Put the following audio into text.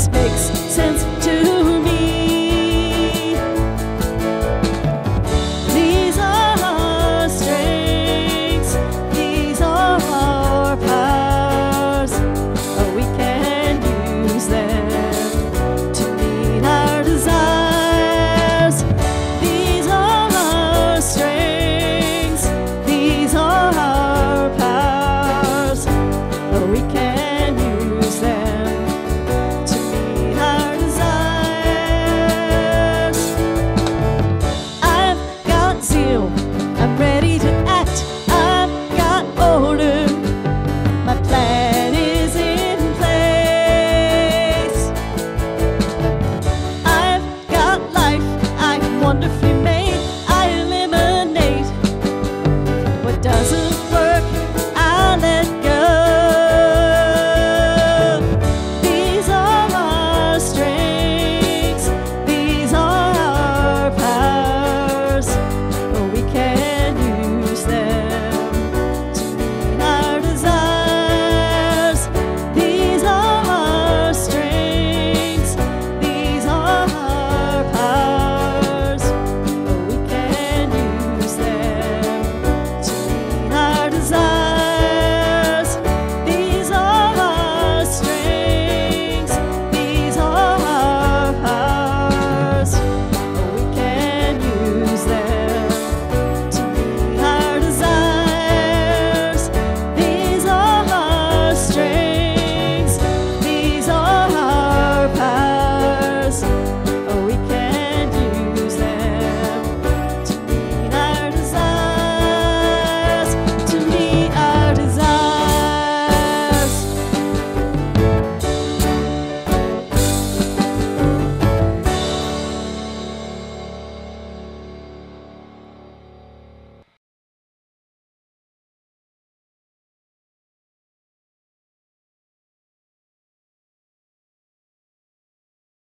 this makes sense to